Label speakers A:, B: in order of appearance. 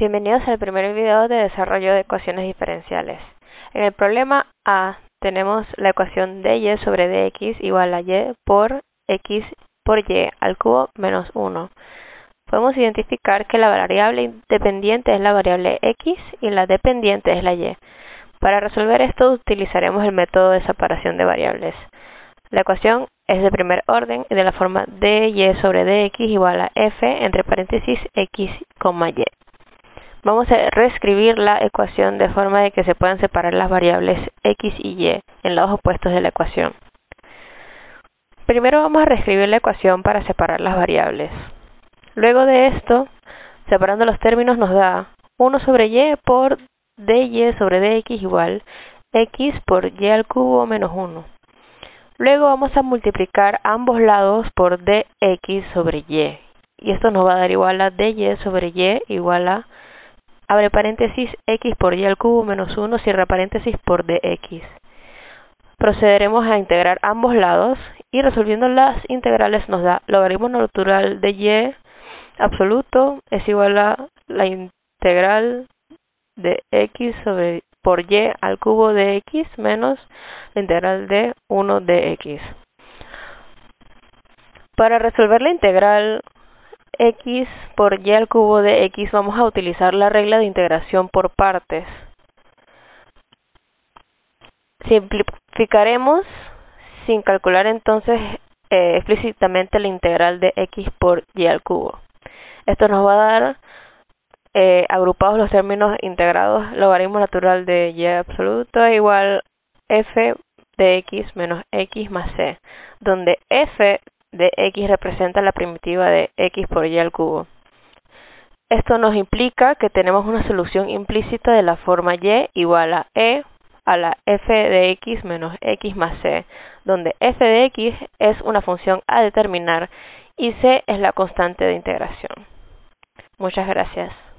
A: Bienvenidos al primer video de desarrollo de ecuaciones diferenciales. En el problema A tenemos la ecuación dy sobre dx igual a y por x por y al cubo menos 1. Podemos identificar que la variable independiente es la variable x y la dependiente es la y. Para resolver esto utilizaremos el método de separación de variables. La ecuación es de primer orden y de la forma dy sobre dx igual a f entre paréntesis x, y. Vamos a reescribir la ecuación de forma de que se puedan separar las variables x y y en lados opuestos de la ecuación. Primero vamos a reescribir la ecuación para separar las variables. Luego de esto, separando los términos nos da 1 sobre y por dy sobre dx igual x por y al cubo menos 1. Luego vamos a multiplicar ambos lados por dx sobre y. Y esto nos va a dar igual a dy sobre y igual a abre paréntesis x por y al cubo menos 1, cierra paréntesis por dx. Procederemos a integrar ambos lados y resolviendo las integrales nos da logaritmo natural de y absoluto es igual a la integral de x sobre por y al cubo de x menos la integral de 1 de x. Para resolver la integral x por y al cubo de x vamos a utilizar la regla de integración por partes. Simplificaremos sin calcular entonces eh, explícitamente la integral de x por y al cubo. Esto nos va a dar eh, agrupados los términos integrados logaritmo natural de y absoluto igual f de x menos x más c, donde f de x representa la primitiva de x por y al cubo. Esto nos implica que tenemos una solución implícita de la forma y igual a e a la f de x menos x más c, donde f de x es una función a determinar y c es la constante de integración. Muchas gracias.